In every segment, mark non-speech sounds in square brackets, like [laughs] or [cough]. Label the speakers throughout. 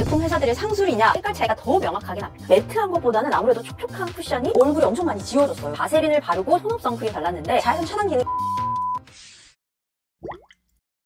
Speaker 1: 제품 회사들의 상술이냐 색깔 차이가 더 명확하게 납니다. 매트한 것보다는 아무래도 촉촉한 쿠션이 얼굴이 엄청 많이 지워졌어요. 바세린을 바르고 톤업 선크림 발랐는데 자외선 차단 기능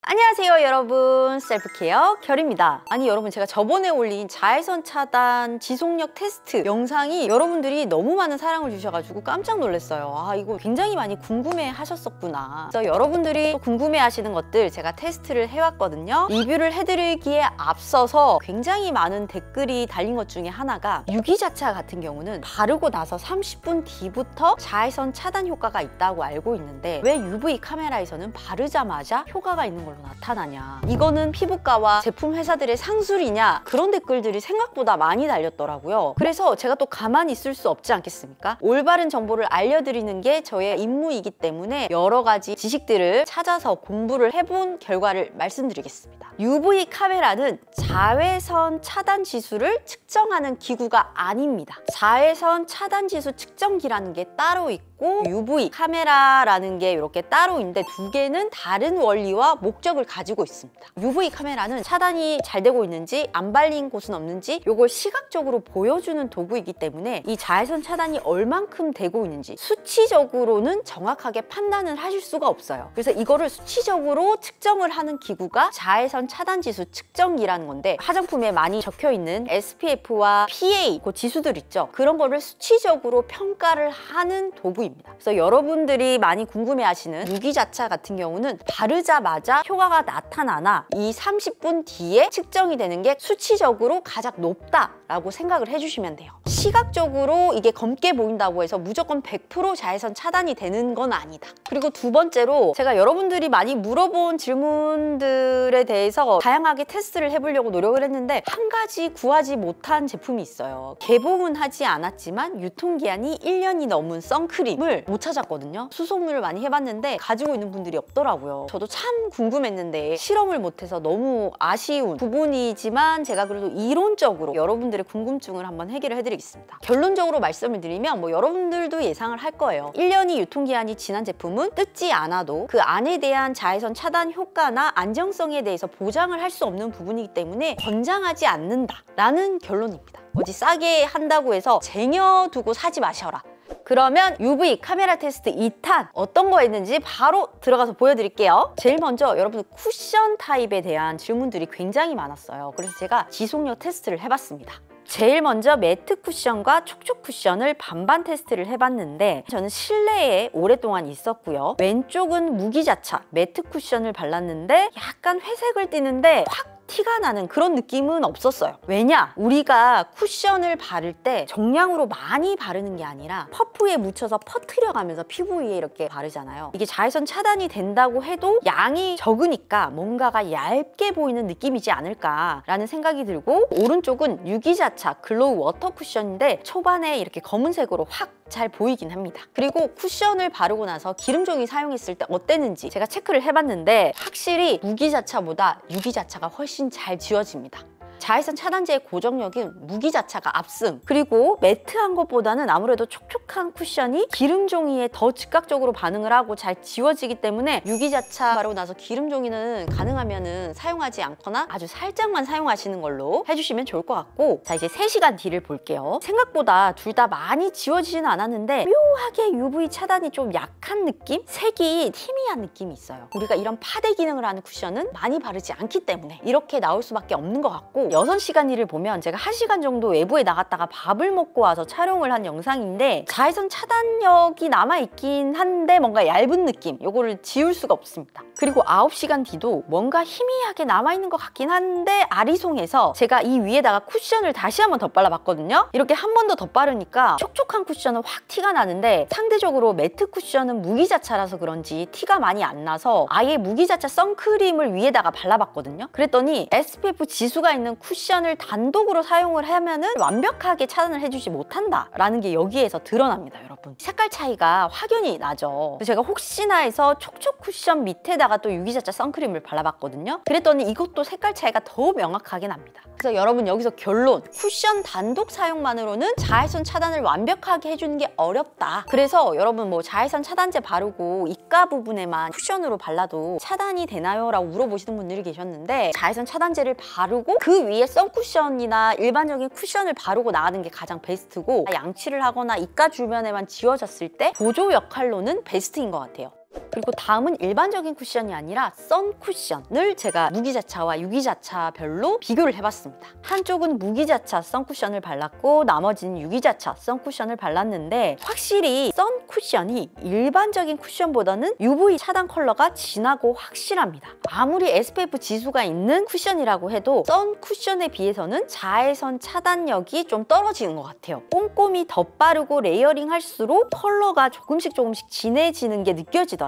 Speaker 1: 안녕하세요 여러분. 셀프케어 결입니다. 아니 여러분 제가 저번에 올린 자외선 차단 지속력 테스트 영상이 여러분들이 너무 많은 사랑을 주셔가지고 깜짝 놀랐어요. 아 이거 굉장히 많이 궁금해 하셨었구나. 그래서 여러분들이 또 궁금해 하시는 것들 제가 테스트를 해왔거든요. 리뷰를 해드리기에 앞서서 굉장히 많은 댓글이 달린 것 중에 하나가 유기자차 같은 경우는 바르고 나서 30분 뒤부터 자외선 차단 효과가 있다고 알고 있는데 왜 UV 카메라에서는 바르자마자 효과가 있는 걸로 나타나냐. 이거는 피부과와 제품 회사들의 상술이냐. 그런 댓글들이 생각보다 많이 달렸더라고요. 그래서 제가 또 가만히 있을 수 없지 않겠습니까? 올바른 정보를 알려드리는 게 저의 임무이기 때문에 여러 가지 지식들을 찾아서 공부를 해본 결과를 말씀드리겠습니다. UV 카메라는 자외선 차단 지수를 측정하는 기구가 아닙니다. 자외선 차단 지수 측정기라는 게 따로 있고 UV 카메라라는 게 이렇게 따로 있는데 두 개는 다른 원리와 목적을 가지고 있습니다. UV 카메라는 차단이 잘 되고 있는지 안 발린 곳은 없는지 이걸 시각적으로 보여주는 도구이기 때문에 이 자외선 차단이 얼만큼 되고 있는지 수치적으로는 정확하게 판단을 하실 수가 없어요. 그래서 이거를 수치적으로 측정을 하는 기구가 자외선 차단 지수 측정기라는 건데 화장품에 많이 적혀 있는 SPF와 PA 그 지수들 있죠. 그런 거를 수치적으로 평가를 하는 도구 입니다. 그래서 여러분들이 많이 궁금해하시는 유기자차 같은 경우는 바르자마자 효과가 나타나나 이 30분 뒤에 측정이 되는 게 수치적으로 가장 높다라고 생각을 해주시면 돼요. 시각적으로 이게 검게 보인다고 해서 무조건 100% 자외선 차단이 되는 건 아니다. 그리고 두 번째로 제가 여러분들이 많이 물어본 질문들에 대해서 다양하게 테스트를 해보려고 노력을 했는데 한 가지 구하지 못한 제품이 있어요. 개봉은 하지 않았지만 유통기한이 1년이 넘은 선크림 을 못 찾았거든요. 수소문을 많이 해봤는데 가지고 있는 분들이 없더라고요. 저도 참 궁금했는데 실험을 못해서 너무 아쉬운 부분이지만 제가 그래도 이론적으로 여러분들의 궁금증을 한번 해결을 해드리겠습니다. 결론적으로 말씀을 드리면 뭐 여러분들도 예상을 할 거예요. 1년이 유통기한이 지난 제품은 뜯지 않아도 그 안에 대한 자외선 차단 효과나 안정성에 대해서 보장을 할 수 없는 부분이기 때문에 권장하지 않는다라는 결론입니다. 어디 싸게 한다고 해서 쟁여두고 사지 마셔라. 그러면 UV 카메라 테스트 2탄 어떤 거 했는지 바로 들어가서 보여드릴게요. 제일 먼저 여러분 쿠션 타입에 대한 질문들이 굉장히 많았어요. 그래서 제가 지속력 테스트를 해봤습니다. 제일 먼저 매트 쿠션과 촉촉 쿠션을 반반 테스트를 해봤는데 저는 실내에 오랫동안 있었고요. 왼쪽은 무기자차 매트 쿠션을 발랐는데 약간 회색을 띠는데 확 티가 나는 그런 느낌은 없었어요. 왜냐? 우리가 쿠션을 바를 때 정량으로 많이 바르는 게 아니라 퍼프에 묻혀서 퍼트려가면서 피부 위에 이렇게 바르잖아요. 이게 자외선 차단이 된다고 해도 양이 적으니까 뭔가가 얇게 보이는 느낌이지 않을까라는 생각이 들고 오른쪽은 유기자차 glow water 쿠션인데 초반에 이렇게 검은색으로 확 잘 보이긴 합니다. 그리고 쿠션을 바르고 나서 기름종이 사용했을 때 어땠는지 제가 체크를 해봤는데 확실히 무기자차보다 유기자차가 훨씬 잘 지워집니다. 자외선 차단제의 고정력은 무기자차가 압승. 그리고 매트한 것보다는 아무래도 촉촉한 쿠션이 기름 종이에 더 즉각적으로 반응을 하고 잘 지워지기 때문에 유기자차 바르고 나서 기름 종이는 가능하면은 사용하지 않거나 아주 살짝만 사용하시는 걸로 해주시면 좋을 것 같고 자 이제 3시간 뒤를 볼게요. 생각보다 둘 다 많이 지워지지는 않았는데 묘하게 UV 차단이 좀 약한 느낌? 색이 희미한 느낌이 있어요. 우리가 이런 파데 기능을 하는 쿠션은 많이 바르지 않기 때문에 이렇게 나올 수밖에 없는 것 같고 6시간 일을 보면 제가 1시간 정도 외부에 나갔다가 밥을 먹고 와서 촬영을 한 영상인데 자외선 차단력이 남아있긴 한데 뭔가 얇은 느낌 요거를 지울 수가 없습니다. 그리고 9시간 뒤도 뭔가 희미하게 남아있는 것 같긴 한데 아리송에서 제가 이 위에다가 쿠션을 다시 한번 덧발라봤거든요. 이렇게 한 번 더 덧바르니까 촉촉한 쿠션은 확 티가 나는데 상대적으로 매트 쿠션은 무기자차라서 그런지 티가 많이 안 나서 아예 무기자차 선크림을 위에다가 발라봤거든요. 그랬더니 SPF 지수가 있는 쿠션을 단독으로 사용을 하면 은 완벽하게 차단을 해주지 못한다라는 게 여기에서 드러납니다, 여러분. 색깔 차이가 확연히 나죠. 제가 혹시나 해서 촉촉 쿠션 밑에다가 또 유기자차 선크림을 발라봤거든요. 그랬더니 이것도 색깔 차이가 더 명확하게 납니다. 그래서 여러분 여기서 결론 쿠션 단독 사용만으로는 자외선 차단을 완벽하게 해주는 게 어렵다. 그래서 여러분 뭐 자외선 차단제 바르고 입가 부분에만 쿠션으로 발라도 차단이 되나요? 라고 물어보시는 분들이 계셨는데 자외선 차단제를 바르고 그그 위에 선쿠션이나 일반적인 쿠션을 바르고 나가는 게 가장 베스트고 양치를 하거나 입가 주변에만 지워졌을 때 보조 역할로는 베스트인 것 같아요. 그리고 다음은 일반적인 쿠션이 아니라 선 쿠션을 제가 무기자차와 유기자차별로 비교를 해봤습니다. 한쪽은 무기자차 선 쿠션을 발랐고 나머지는 유기자차 선 쿠션을 발랐는데 확실히 선 쿠션이 일반적인 쿠션보다는 UV 차단 컬러가 진하고 확실합니다. 아무리 SPF 지수가 있는 쿠션이라고 해도 선 쿠션에 비해서는 자외선 차단력이 좀 떨어지는 것 같아요. 꼼꼼히 덧바르고 layering 할수록 컬러가 조금씩 조금씩 진해지는 게 느껴지더라고요.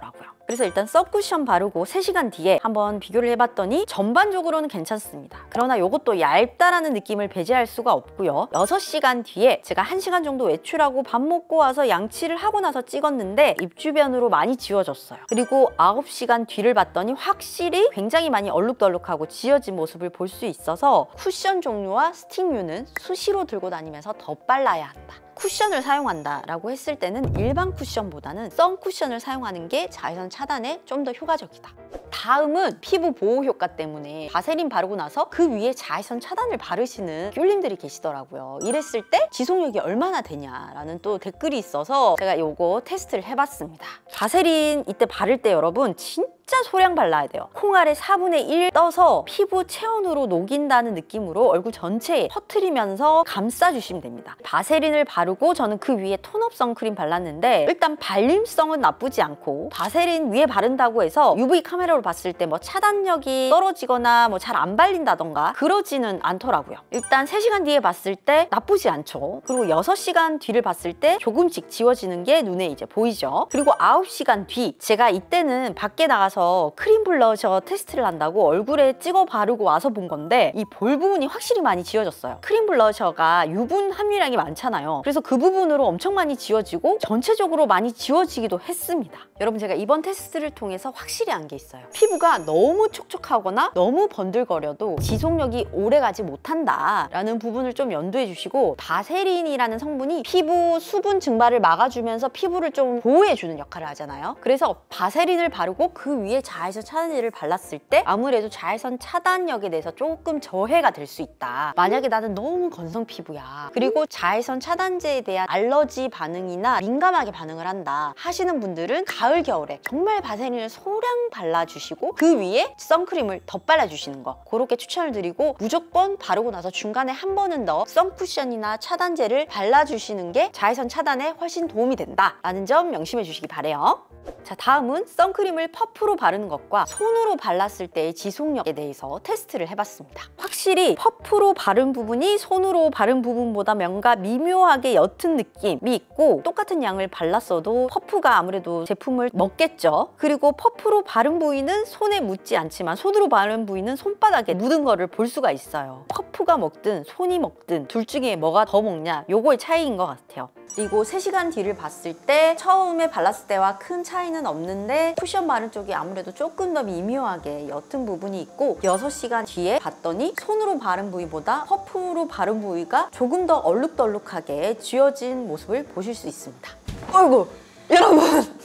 Speaker 1: 그래서 일단 썬쿠션 바르고 3시간 뒤에 한번 비교를 해봤더니 전반적으로는 괜찮습니다. 그러나 이것도 얇다라는 느낌을 배제할 수가 없고요. 6시간 뒤에 제가 1시간 정도 외출하고 밥 먹고 와서 양치를 하고 나서 찍었는데 입 주변으로 많이 지워졌어요. 그리고 9시간 뒤를 봤더니 확실히 굉장히 많이 얼룩덜룩하고 지워진 모습을 볼 수 있어서 쿠션 종류와 스틱류는 수시로 들고 다니면서 덧발라야 한다. 쿠션을 사용한다라고 했을 때는 일반 쿠션보다는 선 쿠션을 사용하는 게 자외선 차단에 좀 더 효과적이다. 다음은 피부 보호 효과 때문에 바세린 바르고 나서 그 위에 자외선 차단을 바르시는 귤님들이 계시더라고요. 이랬을 때 지속력이 얼마나 되냐라는 또 댓글이 있어서 제가 요거 테스트를 해봤습니다. 바세린 이때 바를 때 여러분 진짜 진짜 소량 발라야 돼요. 콩알의 4분의 1 떠서 피부 체온으로 녹인다는 느낌으로 얼굴 전체에 퍼트리면서 감싸주시면 됩니다. 바세린을 바르고 저는 그 위에 톤업 선크림 발랐는데 일단 발림성은 나쁘지 않고 바세린 위에 바른다고 해서 UV 카메라로 봤을 때 뭐 차단력이 떨어지거나 뭐 잘 안 발린다던가 그러지는 않더라고요. 일단 3시간 뒤에 봤을 때 나쁘지 않죠. 그리고 6시간 뒤를 봤을 때 조금씩 지워지는 게 눈에 이제 보이죠. 그리고 9시간 뒤 제가 이때는 밖에 나가서 크림 블러셔 테스트를 한다고 얼굴에 찍어 바르고 와서 본 건데 이 볼 부분이 확실히 많이 지워졌어요. 크림 블러셔가 유분 함유량이 많잖아요. 그래서 그 부분으로 엄청 많이 지워지고 전체적으로 많이 지워지기도 했습니다. 여러분 제가 이번 테스트를 통해서 확실히 안 게 있어요. 피부가 너무 촉촉하거나 너무 번들거려도 지속력이 오래가지 못한다라는 부분을 좀 염두해 주시고 바세린이라는 성분이 피부 수분 증발을 막아주면서 피부를 좀 보호해주는 역할을 하잖아요. 그래서 바세린을 바르고 그 위에 자외선 차단제를 발랐을 때 아무래도 자외선 차단력에 대해서 조금 저해가 될 수 있다. 만약에 나는 너무 건성 피부야. 그리고 자외선 차단제에 대한 알러지 반응이나 민감하게 반응을 한다 하시는 분들은 가을 겨울에 정말 바세린을 소량 발라주시고 그 위에 선크림을 덧발라주시는 거 그렇게 추천을 드리고 무조건 바르고 나서 중간에 한 번은 더 선쿠션이나 차단제를 발라주시는 게 자외선 차단에 훨씬 도움이 된다라는 점 명심해 주시기 바래요. 자 다음은 선크림을 퍼프로 바르는 것과 손으로 발랐을 때의 지속력에 대해서 테스트를 해봤습니다. 확실히 퍼프로 바른 부분이 손으로 바른 부분보다 뭔가 미묘하게 옅은 느낌이 있고 똑같은 양을 발랐어도 퍼프가 아무래도 제품을 먹겠죠. 그리고 퍼프로 바른 부위는 손에 묻지 않지만 손으로 바른 부위는 손바닥에 묻은 거를 볼 수가 있어요. 퍼프가 먹든 손이 먹든 둘 중에 뭐가 더 먹냐 요거의 차이인 것 같아요. 그리고 3시간 뒤를 봤을 때 처음에 발랐을 때와 큰 차이는 없는데 쿠션 바른 쪽이 아무래도 조금 더 미묘하게 옅은 부분이 있고 6시간 뒤에 봤더니 손으로 바른 부위보다 퍼프로 바른 부위가 조금 더 얼룩덜룩하게 쥐어진 모습을 보실 수 있습니다. 어이구 여러분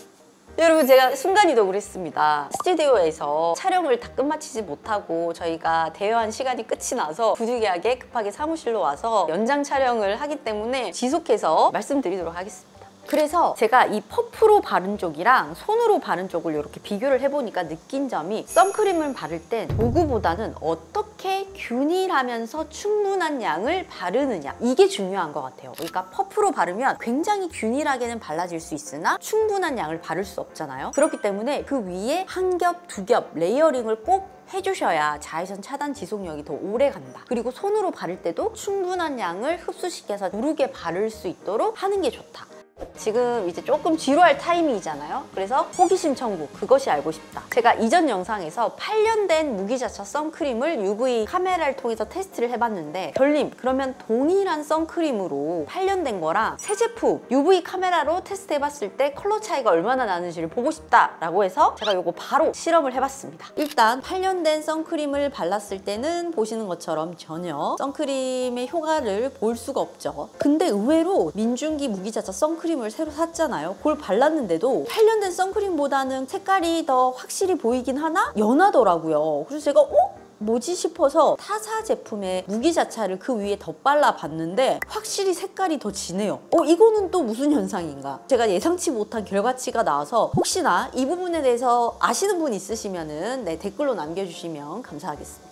Speaker 1: 여러분 제가 순간이동을 했습니다. 스튜디오에서 촬영을 다 끝마치지 못하고 저희가 대여한 시간이 끝이 나서 부득이하게 급하게 사무실로 와서 연장 촬영을 하기 때문에 지속해서 말씀드리도록 하겠습니다. 그래서 제가 이 퍼프로 바른 쪽이랑 손으로 바른 쪽을 이렇게 비교를 해보니까 느낀 점이 선크림을 바를 때 도구보다는 어떻게 균일하면서 충분한 양을 바르느냐 이게 중요한 것 같아요. 그러니까 퍼프로 바르면 굉장히 균일하게는 발라질 수 있으나 충분한 양을 바를 수 없잖아요. 그렇기 때문에 그 위에 한 겹, 두 겹 layering을 꼭 해주셔야 자외선 차단 지속력이 더 오래 간다. 그리고 손으로 바를 때도 충분한 양을 흡수시켜서 고르게 바를 수 있도록 하는 게 좋다. 지금 이제 조금 지루할 타이밍이잖아요. 그래서 호기심 천국 그것이 알고 싶다. 제가 이전 영상에서 8년 된 무기자차 선크림을 UV 카메라를 통해서 테스트를 해봤는데 별님 그러면 동일한 선크림으로 8년 된 거랑 새 제품 UV 카메라로 테스트해봤을 때 컬러 차이가 얼마나 나는지를 보고 싶다 라고 해서 제가 이거 바로 실험을 해봤습니다. 일단 8년 된 선크림을 발랐을 때는 보시는 것처럼 전혀 선크림의 효과를 볼 수가 없죠. 근데 의외로 민중기 무기자차 선크림 선크림을 새로 샀잖아요. 그걸 발랐는데도 8년 된 선크림보다는 색깔이 더 확실히 보이긴 하나 연하더라고요. 그래서 제가 어? 뭐지 싶어서 타사 제품의 무기 자차를 그 위에 덧발라 봤는데 확실히 색깔이 더 진해요. 어 이거는 또 무슨 현상인가? 제가 예상치 못한 결과치가 나와서 혹시나 이 부분에 대해서 아시는 분 있으시면 은 네, 댓글로 남겨주시면 감사하겠습니다.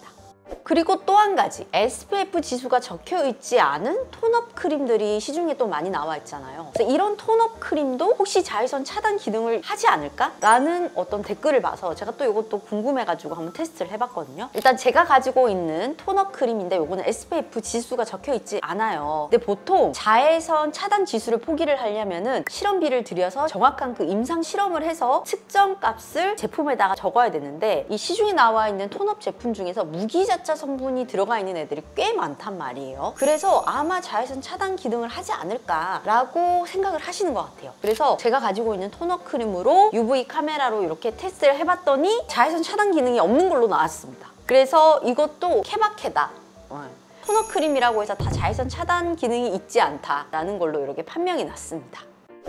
Speaker 1: 그리고 또 한 가지 SPF 지수가 적혀 있지 않은 톤업 크림들이 시중에 또 많이 나와 있잖아요. 이런 톤업 크림도 혹시 자외선 차단 기능을 하지 않을까? 라는 어떤 댓글을 봐서 제가 또 이것도 궁금해가지고 한번 테스트를 해봤거든요. 일단 제가 가지고 있는 톤업 크림인데 이거는 SPF 지수가 적혀 있지 않아요. 근데 보통 자외선 차단 지수를 포기를 하려면 은 실험비를 들여서 정확한 그 임상 실험을 해서 측정 값을 제품에다가 적어야 되는데 이 시중에 나와 있는 톤업 제품 중에서 무기자 차 성분이 들어가 있는 애들이 꽤 많단 말이에요. 그래서 아마 자외선 차단 기능을 하지 않을까라고 생각을 하시는 것 같아요. 그래서 제가 가지고 있는 토너 크림으로 UV 카메라로 이렇게 테스트를 해봤더니 자외선 차단 기능이 없는 걸로 나왔습니다. 그래서 이것도 케바케다. 어. 토너 크림이라고 해서 다 자외선 차단 기능이 있지 않다라는 걸로 이렇게 판명이 났습니다.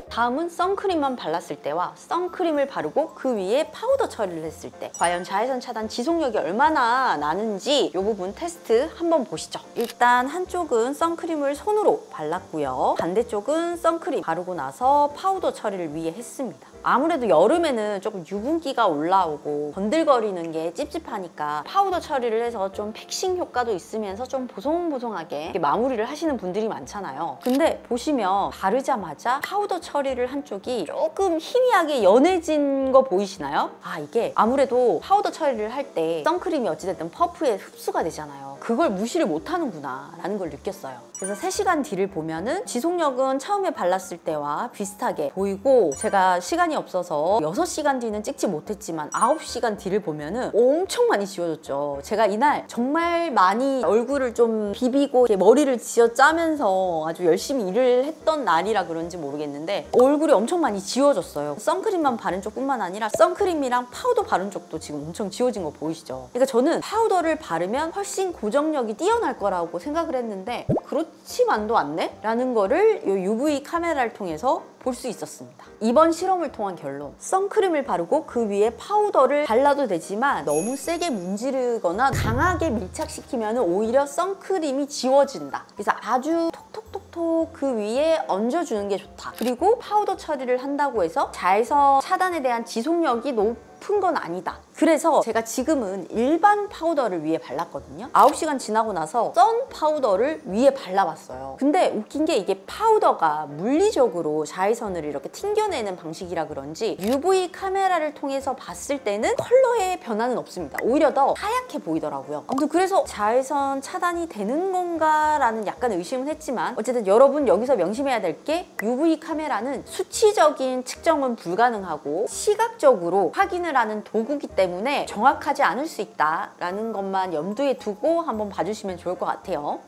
Speaker 1: 다음은 선크림만 발랐을 때와 선크림을 바르고 그 위에 파우더 처리를 했을 때 과연 자외선 차단 지속력이 얼마나 나는지 이 부분 테스트 한번 보시죠. 일단 한쪽은 선크림을 손으로 발랐고요. 반대쪽은 선크림 바르고 나서 파우더 처리를 위에 했습니다. 아무래도 여름에는 조금 유분기가 올라오고 번들거리는 게 찝찝하니까 파우더 처리를 해서 좀 fixing 효과도 있으면서 좀 보송보송하게 마무리를 하시는 분들이 많잖아요. 근데 보시면 바르자마자 파우더 처리를 한 쪽이 조금 희미하게 연해진 거 보이시나요? 아 이게 아무래도 파우더 처리를 할 때 선크림이 어찌됐든 퍼프에 흡수가 되잖아요. 그걸 무시를 못하는구나 라는 걸 느꼈어요. 그래서 3시간 뒤를 보면은 지속력은 처음에 발랐을 때와 비슷하게 보이고 제가 시간이 없어서 6시간 뒤는 찍지 못했지만 9시간 뒤를 보면은 엄청 많이 지워졌죠. 제가 이날 정말 많이 얼굴을 좀 비비고 머리를 쥐어짜면서 아주 열심히 일을 했던 날이라 그런지 모르겠는데 얼굴이 엄청 많이 지워졌어요. 선크림만 바른 쪽뿐만 아니라 선크림이랑 파우더 바른 쪽도 지금 엄청 지워진 거 보이시죠? 그러니까 저는 파우더를 바르면 훨씬 고정력이 뛰어날 거라고 생각을 했는데 그렇지만도 않네? 라는 거를 이 UV 카메라를 통해서 볼 수 있었습니다. 이번 실험을 통한 결론. 선크림을 바르고 그 위에 파우더를 발라도 되지만 너무 세게 문지르거나 강하게 밀착시키면 오히려 선크림이 지워진다. 그래서 아주 톡톡톡톡 그 위에 얹어주는 게 좋다. 그리고 파우더 처리를 한다고 해서 자외선 차단에 대한 지속력이 높은 건 아니다. 그래서 제가 지금은 일반 파우더를 위에 발랐거든요. 9시간 지나고 나서 선 파우더를 위에 발라봤어요. 근데 웃긴 게 이게 파우더가 물리적으로 자외선을 이렇게 튕겨내는 방식이라 그런지 UV 카메라를 통해서 봤을 때는 컬러의 변화는 없습니다. 오히려 더 하얗게 보이더라고요. 아무튼 그래서 자외선 차단이 되는 건가 라는 약간 의심은 했지만 어쨌든 여러분 여기서 명심해야 될 게 UV 카메라는 수치적인 측정은 불가능하고 시각적으로 확인을 하는 도구기 때문에 때문에 정확하지 않을 수 있다라는 것만 염두에 두고 한번 봐주시면 좋을 것 같아요.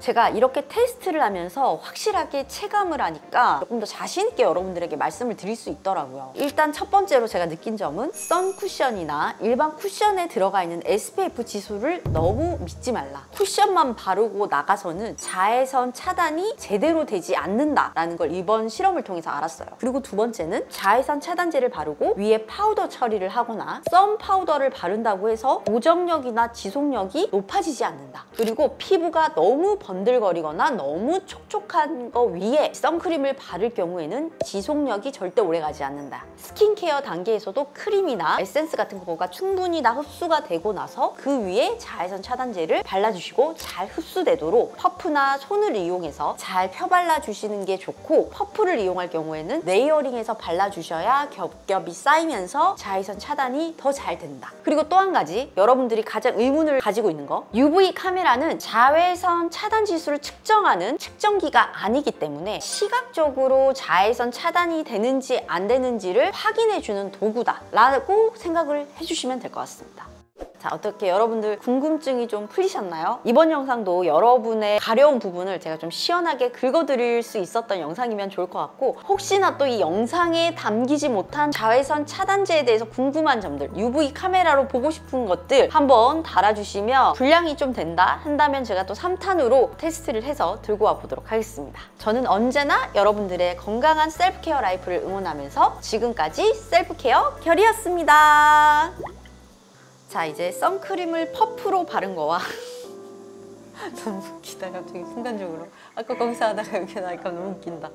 Speaker 1: 제가 이렇게 테스트를 하면서 확실하게 체감을 하니까 조금 더 자신 있게 여러분들에게 말씀을 드릴 수 있더라고요. 일단 첫 번째로 제가 느낀 점은 선 쿠션이나 일반 쿠션에 들어가 있는 SPF 지수를 너무 믿지 말라. 쿠션만 바르고 나가서는 자외선 차단이 제대로 되지 않는다라는 걸 이번 실험을 통해서 알았어요. 그리고 두 번째는 자외선 차단제를 바르고 위에 파우더 처리를 하거나 선 파우더를 바른다고 해서 고정력이나 지속력이 높아지지 않는다. 그리고 피부가 너무 번들거리거나 너무 촉촉한 거 위에 선크림을 바를 경우에는 지속력이 절대 오래가지 않는다. 스킨케어 단계에서도 크림이나 에센스 같은 거가 충분히 다 흡수가 되고 나서 그 위에 자외선 차단제를 발라주시고 잘 흡수되도록 퍼프나 손을 이용해서 잘 펴발라 주시는 게 좋고 퍼프를 이용할 경우에는 layering해서 발라주셔야 겹겹이 쌓이면서 자외선 차단이 더 잘 된다. 그리고 또 한 가지 여러분들이 가장 의문을 가지고 있는 거 UV 카메라는 자외선 차단 지수를 측정하는 측정기가 아니기 때문에 시각적으로 자외선 차단이 되는지 안 되는지를 확인해 주는 도구다 라고 생각을 해주시면 될 것 같습니다. 자 어떻게 여러분들 궁금증이 좀 풀리셨나요? 이번 영상도 여러분의 가려운 부분을 제가 좀 시원하게 긁어드릴 수 있었던 영상이면 좋을 것 같고 혹시나 또 이 영상에 담기지 못한 자외선 차단제에 대해서 궁금한 점들 UV 카메라로 보고 싶은 것들 한번 달아주시면 분량이 좀 된다 한다면 제가 또 3탄으로 테스트를 해서 들고 와 보도록 하겠습니다. 저는 언제나 여러분들의 건강한 self-care life를 응원하면서 지금까지 셀프케어 결이었습니다. 자 이제 선크림을 퍼프로 바른 거와 [laughs] 너무 웃기다. 갑자기 순간적으로. 아까 거기서 하다가 여기 나니까 너무 웃긴다